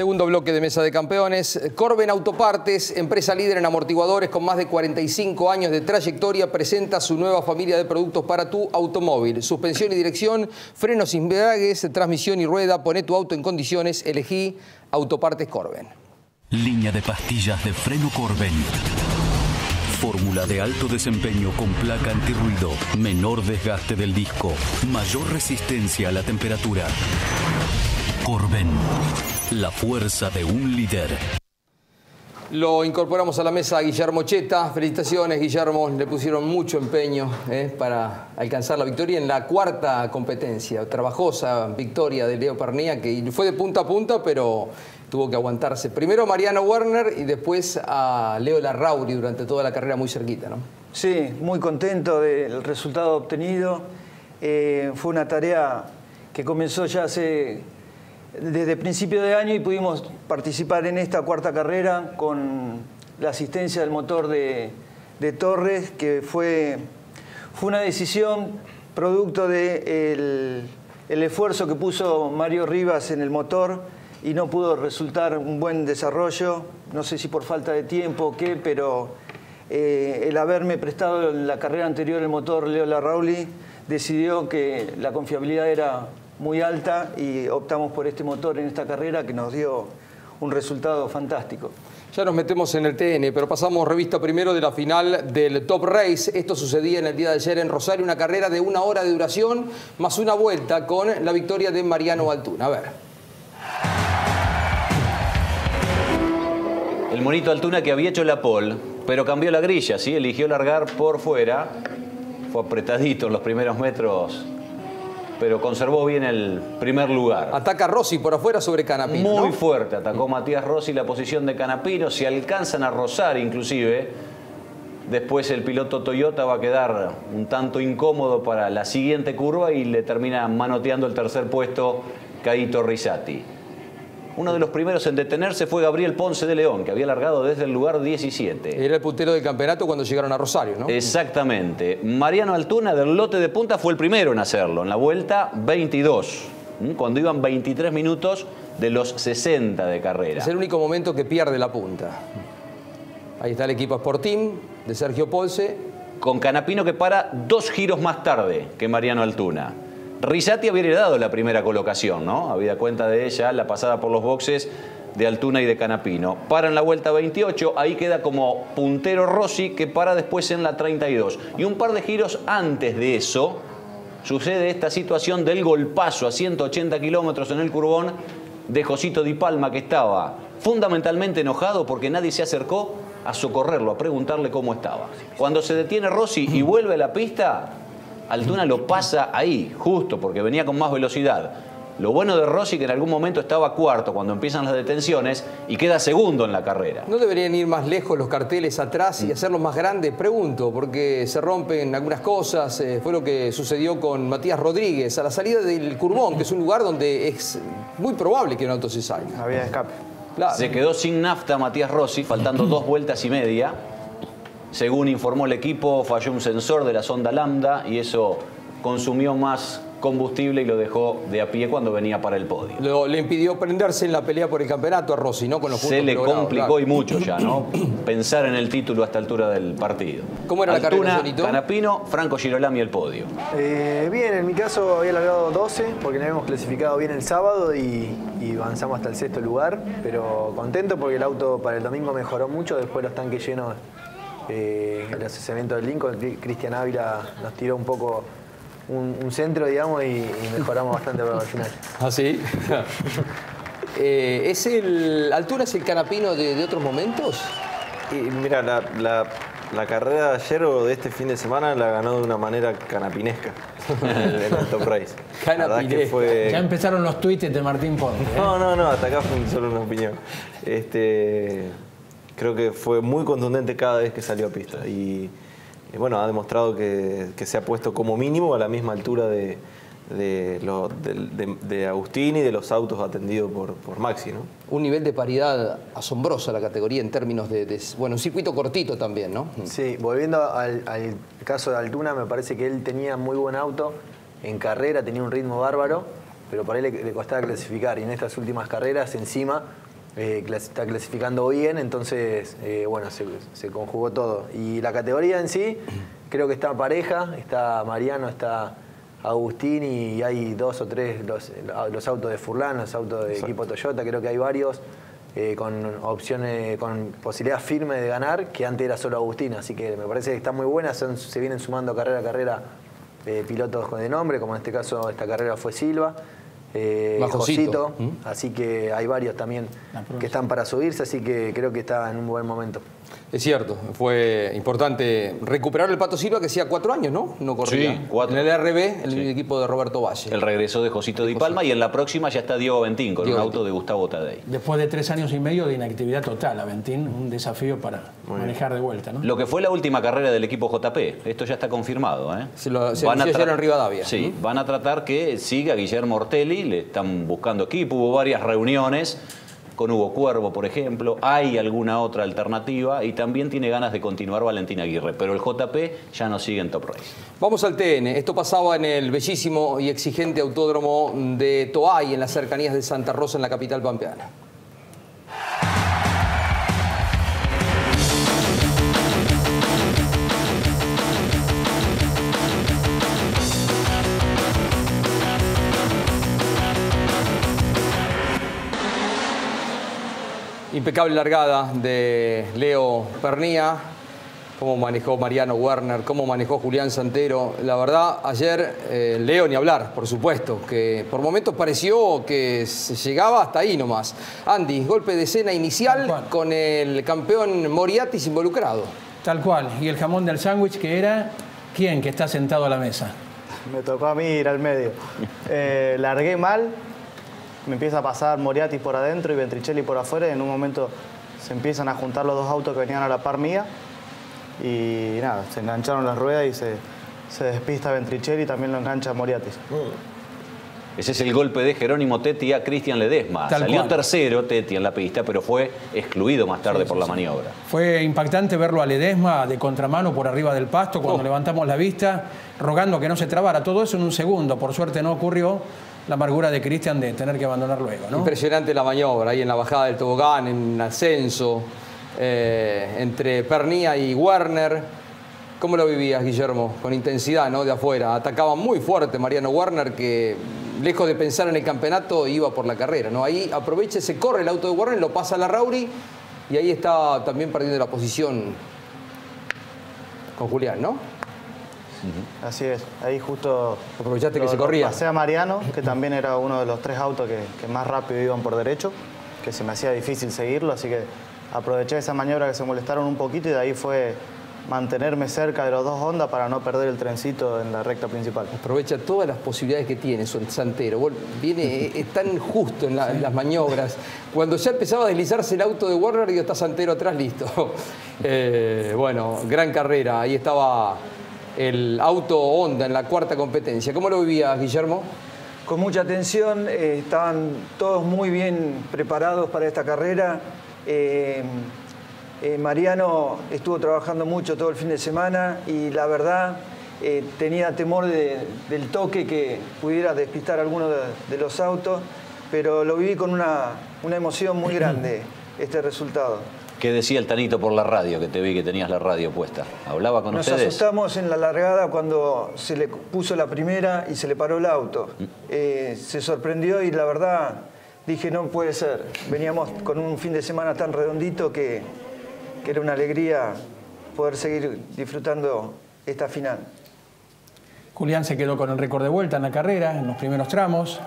Segundo bloque de Mesa de Campeones. Corben Autopartes, empresa líder en amortiguadores con más de 45 años de trayectoria, presenta su nueva familia de productos para tu automóvil. Suspensión y dirección, frenos embragues, transmisión y rueda. Pone tu auto en condiciones. Elegí Autopartes Corben. Línea de pastillas de freno Corben. Fórmula de alto desempeño con placa antirruido, menor desgaste del disco, mayor resistencia a la temperatura. Corben, la fuerza de un líder. Lo incorporamos a la mesa a Guillermo Cheta. Felicitaciones, Guillermo. Le pusieron mucho empeño eh, para alcanzar la victoria en la cuarta competencia. Trabajosa victoria de Leo Pernía, que fue de punta a punta, pero tuvo que aguantarse. Primero a Mariano Werner y después a Leo Larrauri durante toda la carrera muy cerquita, ¿no? Sí, muy contento del resultado obtenido. Eh, fue una tarea que comenzó ya hace desde principio de año y pudimos participar en esta cuarta carrera con la asistencia del motor de, Torres, que fue, fue una decisión producto del de el esfuerzo que puso Mario Rivas en el motor y no pudo resultar un buen desarrollo, no sé si por falta de tiempo o qué, pero eh, el haberme prestado en la carrera anterior el motor Leo Larrauli decidió que la confiabilidad era muy alta y optamos por este motor en esta carrera que nos dio un resultado fantástico. Ya nos metemos en el TN, pero pasamos revista primero de la final del Top Race. Esto sucedía en el día de ayer en Rosario, una carrera de una hora de duración, más una vuelta con la victoria de Mariano Altuna. A ver. El monito Altuna que había hecho la pole, pero cambió la grilla, ¿sí? Eligió largar por fuera. Fue apretadito en los primeros metros, pero conservó bien el primer lugar. Ataca Rossi por afuera sobre Canapino. Muy fuerte, atacó Matías Rossi la posición de Canapino. Si alcanzan a rozar inclusive, después el piloto Toyota va a quedar un tanto incómodo para la siguiente curva y le termina manoteando el tercer puesto Caito Risati. Uno de los primeros en detenerse fue Gabriel Ponce de León, que había largado desde el lugar 17. Era el puntero del campeonato cuando llegaron a Rosario, ¿no? Exactamente. Mariano Altuna del lote de punta fue el primero en hacerlo, en la vuelta 22, cuando iban 23 minutos de los 60 de carrera. Es el único momento que pierde la punta. Ahí está el equipo Sporting de Sergio Ponce. Con Canapino que para dos giros más tarde que Mariano Altuna. Risati había heredado la primera colocación, ¿no? Había cuenta de ella la pasada por los boxes de Altuna y de Canapino. Para en la vuelta 28, ahí queda como puntero Rossi que para después en la 32. Y un par de giros antes de eso sucede esta situación del golpazo a 180 kilómetros en el curbón de Josito Di Palma que estaba fundamentalmente enojado porque nadie se acercó a socorrerlo, a preguntarle cómo estaba. Cuando se detiene Rossi y vuelve a la pista, Altuna lo pasa ahí, justo, porque venía con más velocidad. Lo bueno de Rossi que en algún momento estaba cuarto cuando empiezan las detenciones y queda segundo en la carrera. ¿No deberían ir más lejos los carteles atrás y mm. hacerlos más grandes? Pregunto, porque se rompen algunas cosas. Eh, fue lo que sucedió con Matías Rodríguez a la salida del Curbón, que es un lugar donde es muy probable que un auto se salga. Había escape. Se quedó sin nafta Matías Rossi, faltando dos vueltas y media. Según informó el equipo, falló un sensor de la sonda Lambda y eso consumió más combustible y lo dejó de a pie cuando venía para el podio. le impidió prenderse en la pelea por el campeonato a Rossi, ¿no? Con los Se le complicó y mucho ya, ¿no? Pensar en el título a esta altura del partido. ¿Cómo era la carrera, Canapino, Franco Girolami el podio. Eh, bien, en mi caso había largado 12 porque nos habíamos clasificado bien el sábado y, y, avanzamos hasta el sexto lugar, pero contento porque el auto para el domingo mejoró mucho, después los tanques llenos eh, el asesoramiento del Lincoln, Cristian Ávila nos tiró un poco un, centro, digamos, y, mejoramos bastante para el final. ¿Ah, sí? eh, ¿Es el. ¿Altura es el canapino de, otros momentos? mira, la, carrera de ayer o de este fin de semana la ganó de una manera canapinesca en el Top Race. Canapinesca. Ya empezaron los tweets de Martín Ponte. ¿eh? No, no, no, hasta acá fue solo una opinión. Este creo que fue muy contundente cada vez que salió a pista. Y, bueno, ha demostrado que, se ha puesto como mínimo a la misma altura de, de, Agustín y de los autos atendidos por, por, Maxi. ¿no? Un nivel de paridad asombroso la categoría en términos de, bueno, un circuito cortito también, ¿no? Sí, volviendo al, al caso de Altuna, me parece que él tenía muy buen auto, en carrera tenía un ritmo bárbaro, pero por ahí le, le costaba clasificar y en estas últimas carreras encima eh, está clasificando bien, entonces, eh, bueno, se, conjugó todo. Y la categoría en sí, creo que está pareja, está Mariano, está Agustín y hay dos o tres, los, los autos de Furlan, los autos de equipo Toyota, creo que hay varios. Eh, con opciones, con posibilidad firme de ganar, que antes era solo Agustín, así que me parece que está muy buena, se vienen sumando carrera a carrera pilotos de nombre, como en este caso esta carrera fue Silva eh, Josito, ¿Mm? así que hay varios también que están para subirse, así que creo que está en un buen momento. Es cierto, fue importante recuperar el Pato Silva que hacía cuatro años, ¿no? No corría. Sí, cuatro. En el RB, el equipo de Roberto Valle. El regreso de Josito Di Palma y en la próxima ya está Diego Aventín con un auto de Gustavo Tadei. Después de tres años y medio de inactividad total, Aventín, un desafío para manejar de vuelta, ¿no? Lo que fue la última carrera del equipo JP, esto ya está confirmado, ¿eh? Se lo se van a en Rivadavia. Sí, van a tratar que siga Guillermo Ortelli, le están buscando equipo, hubo varias reuniones con Hugo Cuervo, por ejemplo. Hay alguna otra alternativa y también tiene ganas de continuar Valentín Aguirre, pero el JP ya no sigue en Top Race. Vamos al TN. Esto pasaba en el bellísimo y exigente autódromo de Toay, en las cercanías de Santa Rosa, en la capital pampeana. Impecable largada de Leo Pernía, cómo manejó Mariano Werner, cómo manejó Julián Santero. La verdad, ayer eh, Leo ni hablar, por supuesto, que por momentos pareció que se llegaba hasta ahí nomás. Andy, golpe de escena inicial con el campeón Moriatis involucrado. Tal cual, y el jamón del sándwich que era, ¿quién que está sentado a la mesa? Me tocó a mí ir al medio. Eh, largué mal, me empieza a pasar Moriarty por adentro y Ventricelli por afuera y en un momento se empiezan a juntar los dos autos que venían a la par mía y nada, se engancharon las ruedas y se, se despista Ventricelli y también lo engancha Moriarty. Ese es el golpe de Jerónimo Tetti a Cristian Ledesma. Salió tercero Tetti en la pista, pero fue excluido más tarde por la maniobra. Fue impactante verlo a Ledesma de contramano por arriba del pasto cuando oh. levantamos la vista, rogando que no se trabara. Todo eso en un segundo. Por suerte no ocurrió la amargura de Cristian de tener que abandonar luego. Impresionante la maniobra ahí en la bajada del tobogán, en ascenso, eh, entre Pernía y Werner. ¿Cómo lo vivías, Guillermo? Con intensidad, ¿no? De afuera. Atacaba muy fuerte Mariano Werner, que lejos de pensar en el campeonato, iba por la carrera, ¿no? Ahí aprovecha, se corre el auto de Werner, lo pasa a la Rauri y ahí está también perdiendo la posición con Julián, ¿no? Así es, ahí justo... Aprovechaste que se corría. Pasé a Mariano, que también era uno de los tres autos que, más rápido iban por derecho, que se me hacía difícil seguirlo, así que aproveché esa maniobra que se molestaron un poquito y de ahí fue mantenerme cerca de los dos Honda para no perder el trencito en la recta principal. Aprovecha todas las posibilidades que tiene Santero. Viene es tan justo en, las maniobras. Cuando ya empezaba a deslizarse el auto de Warner, y está Santero atrás, listo. Eh, bueno, gran carrera. Ahí estaba el auto Honda en la cuarta competencia. ¿Cómo lo vivías, Guillermo? Con mucha atención, eh, estaban todos muy bien preparados para esta carrera. Eh, eh, Mariano estuvo trabajando mucho todo el fin de semana y la verdad tenía temor del toque que pudiera despistar alguno de, los autos, pero lo viví con una, una emoción muy grande este resultado. ¿Qué decía el Tanito por la radio? Que te vi que tenías la radio puesta. ¿Hablaba con ustedes? Nos asustamos en la largada cuando se le puso la primera y se le paró el auto. Mm. Eh, se sorprendió y la verdad dije, no puede ser. Veníamos con un fin de semana tan redondito que, que era una alegría poder seguir disfrutando esta final. Julián se quedó con el récord de vuelta en la carrera, en los primeros tramos.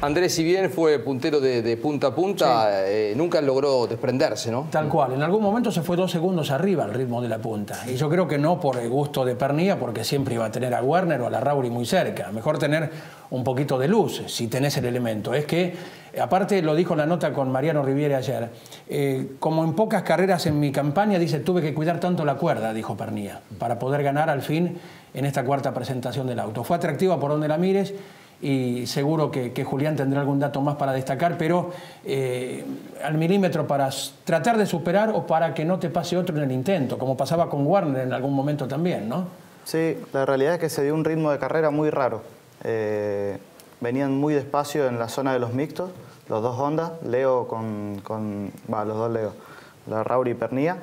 Andrés, si bien fue puntero de, punta a punta, eh, nunca logró desprenderse, ¿no? Tal cual. En algún momento se fue dos segundos arriba al ritmo de la punta. Y yo creo que no por el gusto de Pernía, porque siempre iba a tener a Werner o a la Rauri muy cerca. Mejor tener un poquito de luz, si tenés el elemento. Es que, aparte lo dijo la nota con Mariano Riviere ayer, eh, como en pocas carreras en mi campaña, dice, tuve que cuidar tanto la cuerda, dijo Pernía, para poder ganar al fin en esta cuarta presentación del auto. Fue atractiva por donde la mires y seguro que, Julián tendrá algún dato más para destacar, pero eh, al milímetro para tratar de superar o para que no te pase otro en el intento, como pasaba con Warner en algún momento también, ¿no? Sí, la realidad es que se dio un ritmo de carrera muy raro. Eh, venían muy despacio en la zona de los mixtos, los dos Honda, Leo con, con va, los dos Leo, la Rauri y Pernía.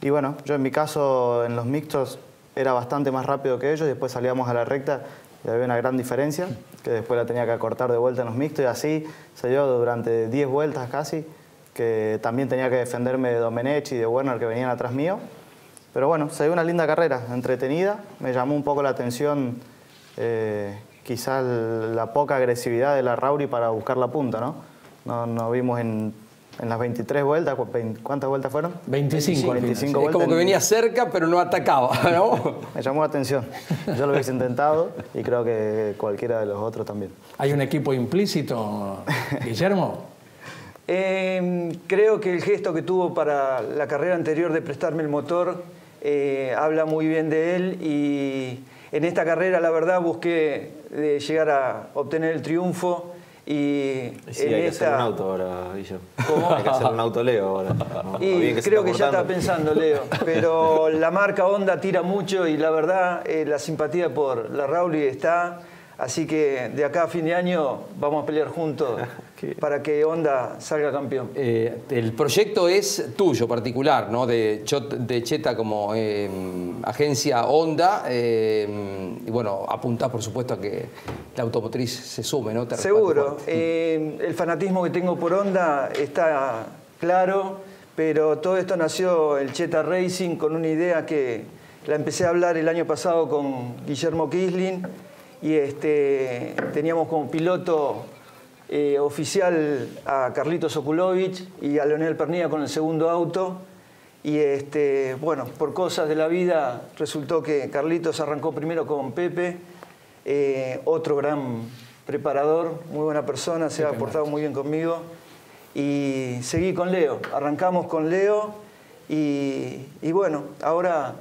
Y bueno, yo en mi caso en los mixtos era bastante más rápido que ellos, después salíamos a la recta y había una gran diferencia, que después la tenía que acortar de vuelta en los mixtos y así se dio durante 10 vueltas casi, que también tenía que defenderme de Domenech y de Werner que venían atrás mío. Pero bueno, se dio una linda carrera, entretenida. Me llamó un poco la atención eh, quizás la poca agresividad de la Rauri para buscar la punta, ¿no? No, no vimos en, en las 23 vueltas, ¿cuántas vueltas fueron? 25. 25 Es vueltas. como que venía cerca, pero no atacaba, ¿no? Me llamó la atención. Yo lo hubiese intentado y creo que cualquiera de los otros también. ¿Hay un equipo implícito, Guillermo? Eh, creo que el gesto que tuvo para la carrera anterior de prestarme el motor eh, habla muy bien de él y en esta carrera la verdad busqué de llegar a obtener el triunfo y Sí, en hay que hacer un auto ahora, Guillo. ¿Cómo? Hay que hacer un auto Leo ahora. ¿no? Y Bien se creo que ya está pensando, Leo. Pero la marca Honda tira mucho y la verdad, eh, la simpatía por la Rauli está. Así que de acá a fin de año vamos a pelear juntos para que Honda salga campeón. Eh, el proyecto es tuyo, particular, ¿no? De, Chot- de Cheta como eh, agencia Honda. eh, y bueno, apuntás, por supuesto, a que la automotriz se sume, ¿no? Te Seguro. el fanatismo que tengo por Honda está claro, pero todo esto nació el Cheta Racing con una idea que la empecé a hablar el año pasado con Guillermo Kisling y este, teníamos como piloto eh, oficial a Carlitos Sokulovich y a Leonel Pernilla con el segundo auto. Y este, bueno, por cosas de la vida resultó que Carlitos arrancó primero con Pepe, eh, otro gran preparador, muy buena persona, se ha portado muy bien conmigo. Y seguí con Leo, arrancamos con Leo y, y bueno, ahora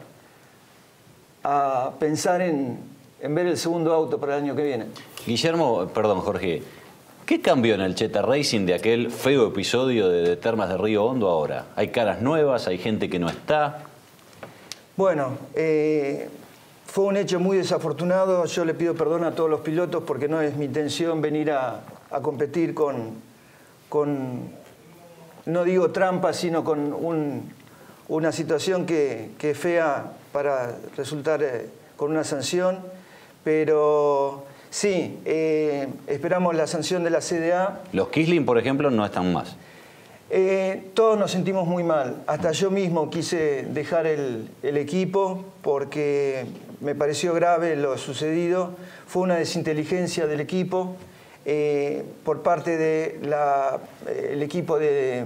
a pensar en, en ver el segundo auto para el año que viene. Guillermo, perdón, Jorge, ¿qué cambió en el Cheta Racing de aquel feo episodio de, de Termas de Río Hondo ahora? ¿Hay caras nuevas? ¿Hay gente que no está? Bueno, eh, fue un hecho muy desafortunado. Yo le pido perdón a todos los pilotos porque no es mi intención venir a, competir con, no digo trampa, sino con un- una situación que, que es fea para resultar eh, con una sanción. Pero sí, eh, esperamos la sanción de la CDA. Los Kisling, por ejemplo, no están más. Eh, todos nos sentimos muy mal. Hasta yo mismo quise dejar el, el equipo porque me pareció grave lo sucedido. Fue una desinteligencia del equipo eh, por parte del equipo de,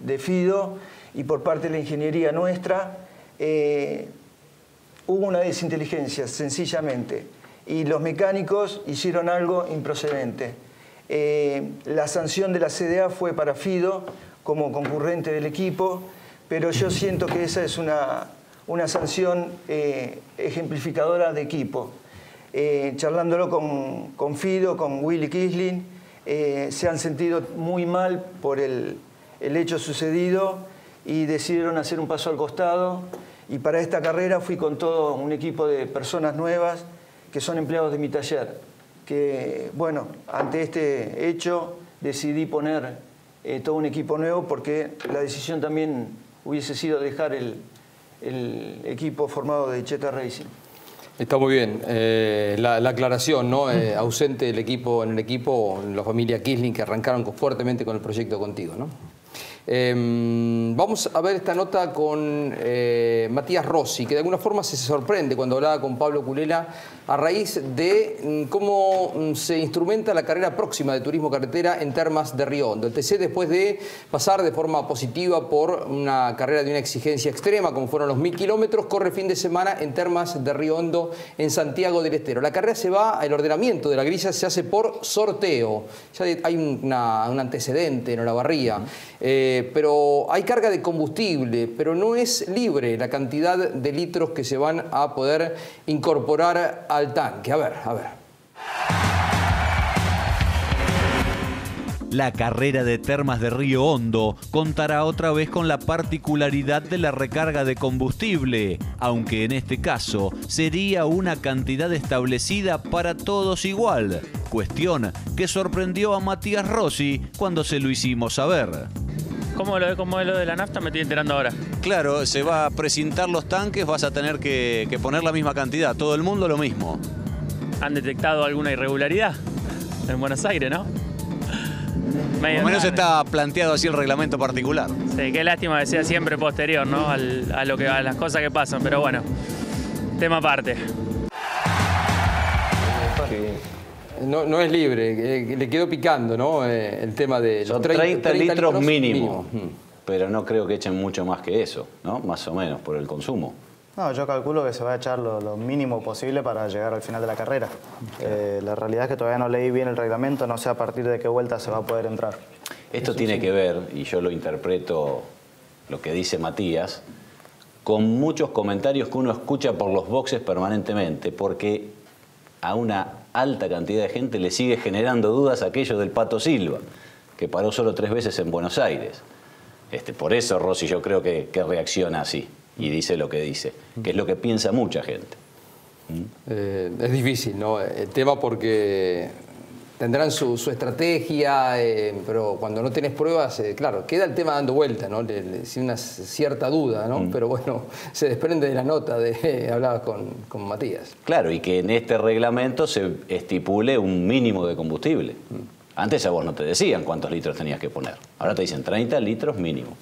de Fido y por parte de la ingeniería nuestra. Eh, hubo una desinteligencia, sencillamente. Y los mecánicos hicieron algo improcedente. Eh, la sanción de la CDA fue para Fido como concurrente del equipo, pero yo siento que esa es una, una sanción eh, ejemplificadora de equipo. Eh, charlándolo con, con Fido, con Willy Kisling, eh, se han sentido muy mal por el, el hecho sucedido y decidieron hacer un paso al costado. Y para esta carrera fui con todo un equipo de personas nuevas que son empleados de mi taller. Que, bueno, ante este hecho decidí poner eh, todo un equipo nuevo porque la decisión también hubiese sido dejar el, el equipo formado de Cheta Racing. Está muy bien. Eh, la, la aclaración, ¿no? Eh, ausente el equipo, en el equipo, la familia Kisling, que arrancaron fuertemente con el proyecto contigo, ¿no? Eh, vamos a ver esta nota con eh, Matías Rossi, que de alguna forma se sorprende cuando hablaba con Pablo Culela a raíz de mm, cómo mm, se instrumenta la carrera próxima de turismo carretera en Termas de Río Hondo. El TC, después de pasar de forma positiva por una carrera de una exigencia extrema, como fueron los mil kilómetros, corre fin de semana en Termas de Río Hondo, en Santiago del Estero. La carrera se va, el ordenamiento de la grilla se hace por sorteo. Ya hay una- un antecedente en Olavarría. Eh, pero hay carga de combustible, pero no es libre la cantidad de litros que se van a poder incorporar al tanque. A ver, a ver. La carrera de Termas de Río Hondo contará otra vez con la particularidad de la recarga de combustible, aunque en este caso sería una cantidad establecida para todos igual, cuestión que sorprendió a Matías Rossi cuando se lo hicimos saber. ¿Cómo lo, cómo es lo de la nafta? Me estoy enterando ahora. Claro, se va a precintar los tanques, vas a tener que, que poner la misma cantidad, todo el mundo lo mismo. ¿Han detectado alguna irregularidad en Buenos Aires, no? Por lo menos está planteado así el reglamento particular. Sí, qué lástima que sea siempre posterior, ¿no? Al- a, lo que, a las cosas que pasan, pero bueno, tema aparte. No, no es libre, eh, le quedó picando, ¿no? Eh, el tema de los Son 30, litros, mínimo, mínimo. pero no creo que echen mucho más que eso, ¿no? Más o menos por el consumo. No, yo calculo que se va a echar lo, lo mínimo posible para llegar al final de la carrera. Eh, la realidad es que todavía no leí bien el reglamento, no sé a partir de qué vuelta se va a poder entrar. Esto tiene que ver, y yo lo interpreto lo que dice Matías, con muchos comentarios que uno escucha por los boxes permanentemente, porque a una alta cantidad de gente le sigue generando dudas aquello del Pato Silva, que paró solo tres veces en Buenos Aires. Este, por eso Rossi yo creo que, reacciona así y dice lo que dice, que es lo que piensa mucha gente. Eh, es difícil, ¿no? El tema porque tendrán su, su estrategia, eh, pero cuando no tenés pruebas, eh, claro, queda el tema dando vuelta, ¿no? Le, le- sin una cierta duda, ¿no? Pero bueno, se desprende de la nota de hablaba con, con Matías. Claro, y que en este reglamento se estipule un mínimo de combustible. Antes a vos no te decían cuántos litros tenías que poner. Ahora te dicen 30 litros mínimo.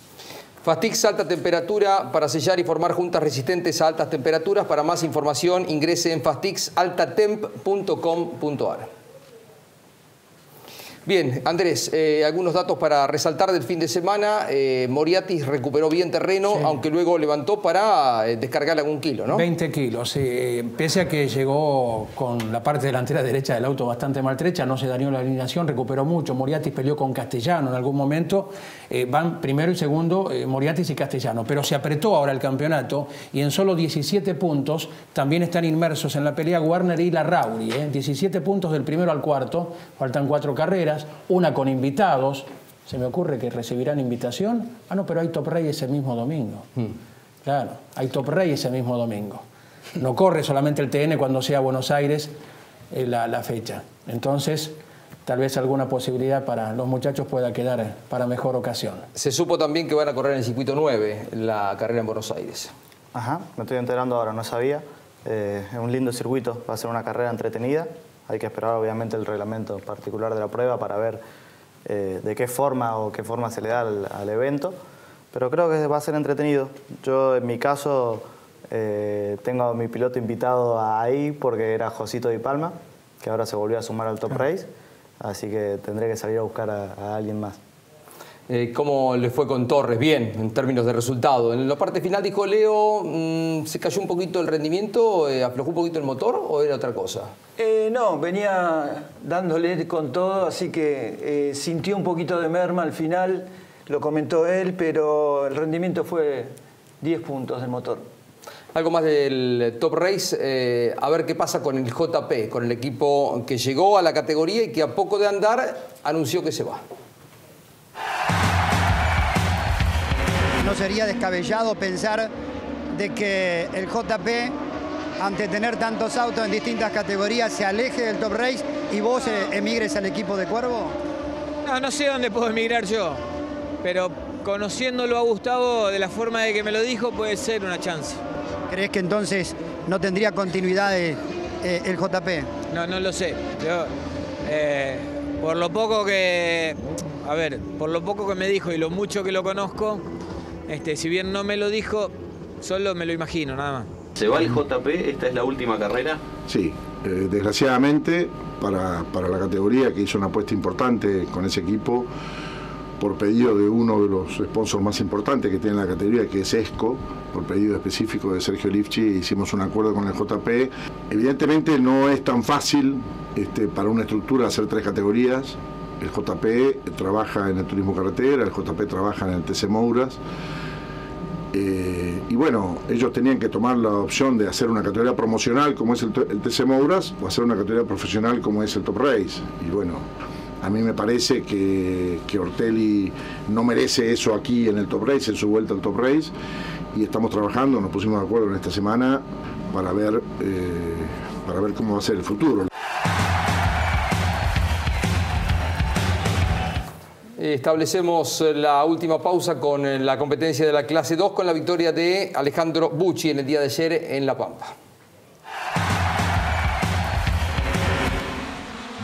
Fastix alta temperatura para sellar y formar juntas resistentes a altas temperaturas. Para más información ingrese en fastixaltatemp.com.ar. Bien, Andrés, eh, algunos datos para resaltar del fin de semana. Eh, Moriatis recuperó bien terreno, aunque luego levantó para eh, descargar algún kilo, ¿no? 20 kilos, sí. Pese a que llegó con la parte delantera derecha del auto bastante maltrecha, no se dañó la alineación, recuperó mucho. Moriatis peleó con Castellano en algún momento. Eh, van primero y segundo Moriatis y Castellano, pero se apretó ahora el campeonato y en solo 17 puntos también están inmersos en la pelea Warner y la Rauri. ¿eh? 17 puntos del primero al cuarto, faltan cuatro carreras, una con invitados. Se me ocurre que recibirán invitación. Ah, no, pero hay Top Rey ese mismo domingo. Claro, hay Top Rey ese mismo domingo. No corre solamente el TN cuando sea Buenos Aires eh, la, la fecha. Entonces, tal vez alguna posibilidad para los muchachos pueda quedar para mejor ocasión. Se supo también que van a correr en el circuito 9 la carrera en Buenos Aires. Ajá, me estoy enterando ahora, no sabía. Eh, es un lindo circuito, va a ser una carrera entretenida. Hay que esperar obviamente el reglamento particular de la prueba para ver eh, de qué forma o qué forma se le da al, al evento. Pero creo que va a ser entretenido. Yo en mi caso eh, tengo a mi piloto invitado ahí porque era Josito Di Palma, que ahora se volvió a sumar al Top Race. Así que tendré que salir a buscar a, a alguien más. Eh, ¿Cómo le fue con Torres? Bien, en términos de resultado. En la parte final dijo Leo, mm, ¿se cayó un poquito el rendimiento? eh, ¿Aflojó un poquito el motor o era otra cosa? Eh, no, venía dándole con todo, así que sintió un poquito de merma al final, lo comentó él, pero el rendimiento fue 10 puntos del motor. Algo más del Top Race, eh, a ver qué pasa con el JP, con el equipo que llegó a la categoría y que a poco de andar anunció que se va. No sería descabellado pensar de que el JP, ante tener tantos autos en distintas categorías, se aleje del Top Race y vos eh, emigres al equipo de Cuervo? No, no sé dónde puedo emigrar yo, pero conociéndolo a Gustavo de la forma de que me lo dijo, puede ser una chance. ¿Crees que entonces no tendría continuidad eh, eh, el JP? No, no lo sé. Yo, eh, por lo poco que, a ver, por lo poco que me dijo y lo mucho que lo conozco, este, si bien no me lo dijo, solo me lo imagino, nada más. ¿Se va el JP? ¿Esta es la última carrera? Sí, eh, desgraciadamente para, para la categoría que hizo una apuesta importante con ese equipo por pedido de uno de los sponsors más importantes que tiene la categoría, que es ESCO, por pedido específico de Sergio Lifchi, hicimos un acuerdo con el JP. Evidentemente no es tan fácil este, para una estructura hacer tres categorías. El JP trabaja en el turismo carretera, el JP trabaja en el TC Mouras. Eh, y bueno, ellos tenían que tomar la opción de hacer una categoría promocional como es el, TC Mouras o hacer una categoría profesional como es el Top Race. Y bueno, A mí me parece que, que Ortelli no merece eso aquí en el Top Race, en su vuelta al Top Race, y estamos trabajando, nos pusimos de acuerdo en esta semana para ver, eh, para ver cómo va a ser el futuro. Establecemos la última pausa con la competencia de la clase 2 con la victoria de Alejandro Bucci en el día de ayer en La Pampa.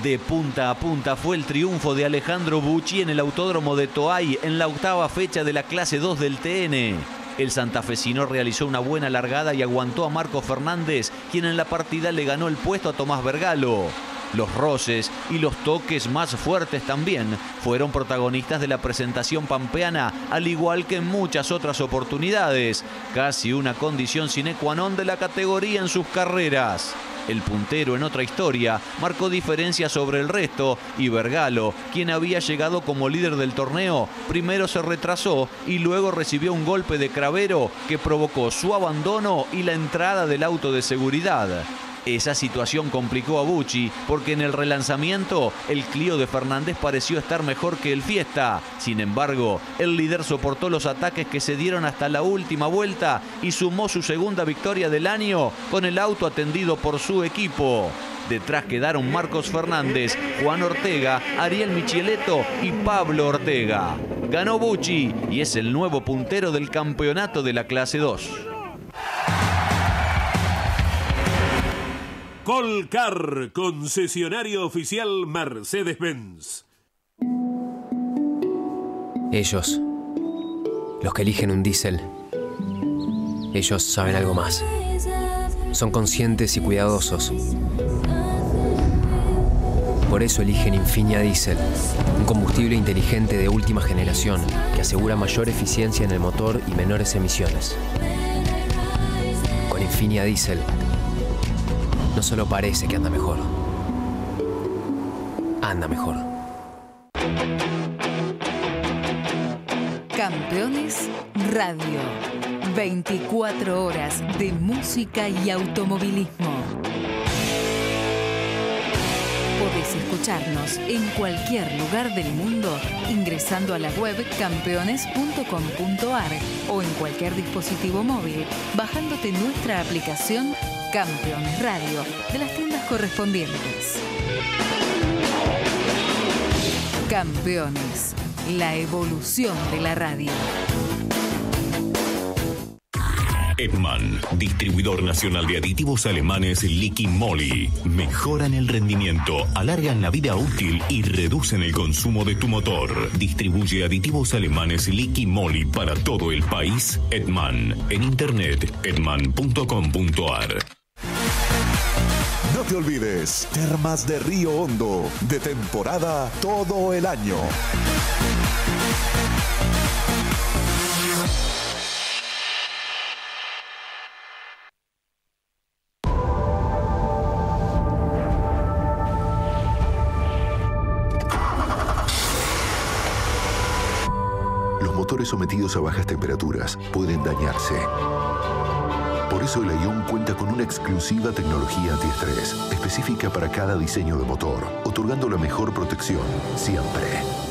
De punta a punta fue el triunfo de Alejandro Bucci en el Autódromo de Toay en la octava fecha de la clase 2 del TN. El santafesino realizó una buena largada y aguantó a Marco Fernández, quien en la partida le ganó el puesto a Tomás Vergalo. Los roces y los toques más fuertes también fueron protagonistas de la presentación pampeana, al igual que en muchas otras oportunidades, casi una condición sine qua non de la categoría en sus carreras. El puntero en otra historia marcó diferencia sobre el resto y Vergalo, quien había llegado como líder del torneo, primero se retrasó y luego recibió un golpe de cravero que provocó su abandono y la entrada del auto de seguridad. Esa situación complicó a Bucci porque en el relanzamiento el Clio de Fernández pareció estar mejor que el Fiesta. Sin embargo, el líder soportó los ataques que se dieron hasta la última vuelta y sumó su segunda victoria del año con el auto atendido por su equipo. Detrás quedaron Marcos Fernández, Juan Ortega, Ariel Micheletto y Pablo Ortega. Ganó Bucci y es el nuevo puntero del campeonato de la clase 2. Colcar, concesionario oficial Mercedes-Benz. Ellos, los que eligen un diésel, ellos saben algo más. Son conscientes y cuidadosos. Por eso eligen Infinia Diesel, un combustible inteligente de última generación que asegura mayor eficiencia en el motor y menores emisiones. Con Infinia Diesel, no solo parece que anda mejor, anda mejor. Campeones Radio. 24 horas de música y automovilismo. Podés escucharnos en cualquier lugar del mundo ingresando a la web campeones.com.ar o en cualquier dispositivo móvil bajándote nuestra aplicación Campeones Radio de las tiendas correspondientes. Campeones, la evolución de la radio. Edman, distribuidor nacional de aditivos alemanes Liqui Moly. Mejoran el rendimiento, alargan la vida útil y reducen el consumo de tu motor. Distribuye aditivos alemanes Liqui Moly para todo el país. Edman. En internet, edman.com.ar. Te olvides, Termas de Río Hondo, de temporada todo el año. Los motores sometidos a bajas temperaturas pueden dañarse. Por eso el Ion cuenta con una exclusiva tecnología antiestrés, específica para cada diseño de motor, otorgando la mejor protección siempre.